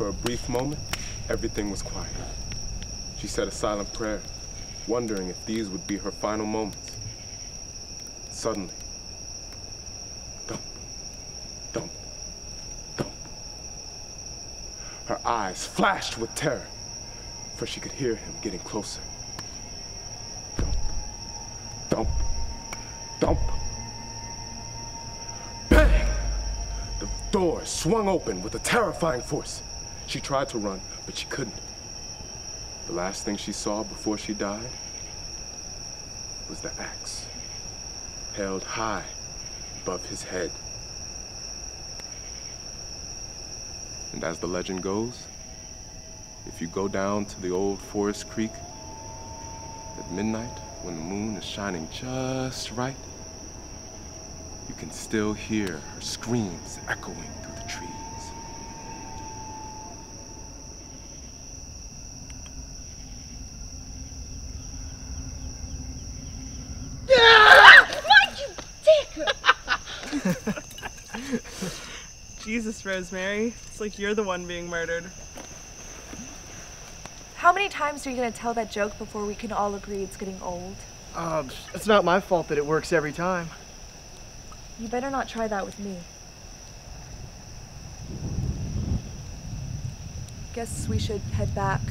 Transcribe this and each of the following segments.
For a brief moment, everything was quiet. She said a silent prayer, wondering if these would be her final moments. Suddenly, thump, thump, thump. Her eyes flashed with terror, for she could hear him getting closer. Thump, thump, thump. Bang! The door swung open with a terrifying force. She tried to run, but she couldn't. The last thing she saw before she died was the axe held high above his head. And as the legend goes, if you go down to the old Forest Creek at midnight when the moon is shining just right, you can still hear her screams echoing through the trees. Jesus, Rosemary. It's like you're the one being murdered. How many times are you gonna tell that joke before we can all agree it's getting old? Uh, it's not my fault that it works every time. You better not try that with me. Guess we should head back.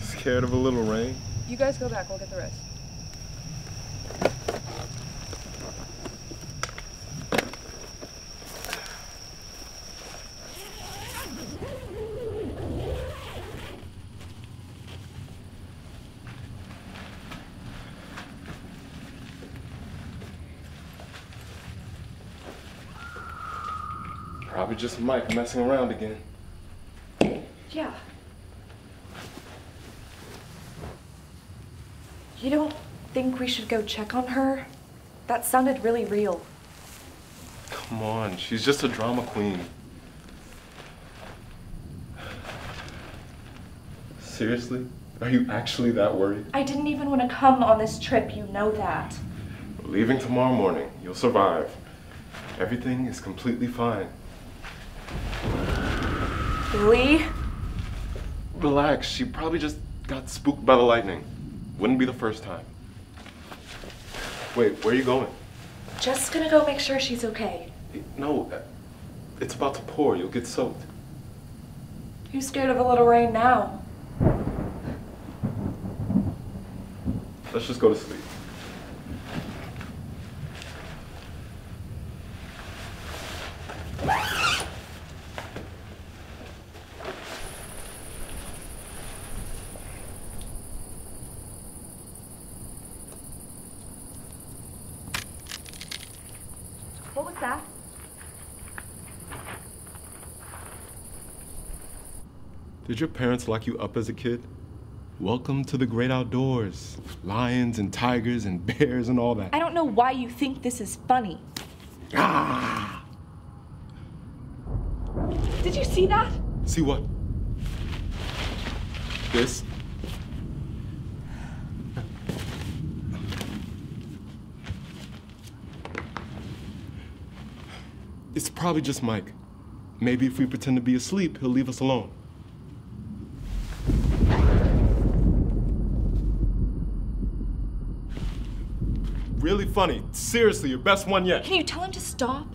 Scared of a little rain? You guys go back, we'll get the rest. Probably just Mike messing around again. Yeah. You don't think we should go check on her? That sounded really real. Come on, she's just a drama queen. Seriously? Are you actually that worried? I didn't even want to come on this trip, you know that. We're leaving tomorrow morning. You'll survive. Everything is completely fine. Billy? Relax, she probably just got spooked by the lightning. Wouldn't be the first time. Wait, where are you going? Just gonna go make sure she's okay. No, uh, it's about to pour. You'll get soaked. Who's scared of a little rain now? Let's just go to sleep. What was that? Did your parents lock you up as a kid? Welcome to the great outdoors. Lions and tigers and bears and all that. I don't know why you think this is funny. Ah! Did you see that? See what? This? It's probably just Mike. Maybe if we pretend to be asleep, he'll leave us alone. Really funny. Seriously, your best one yet. Can you tell him to stop?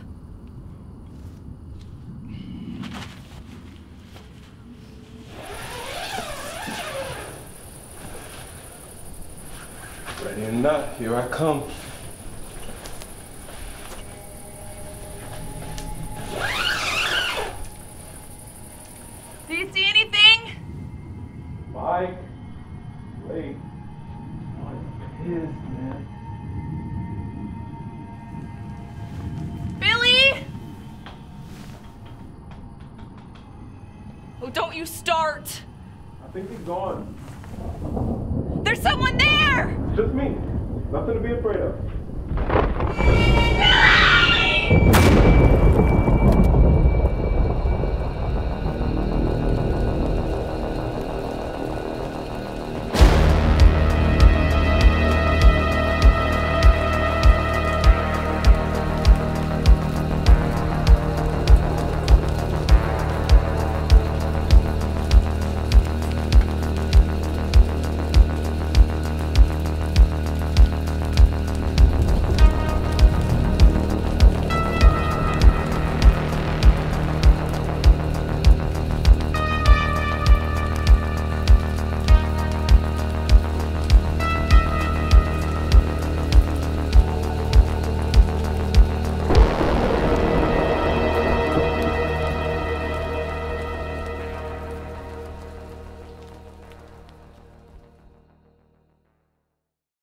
Ready or not, here I come. Do you see anything? Mike, wait. I'm pissed, don't you start! I think he's gone. There's someone there! It's Just me. Nothing to be afraid of.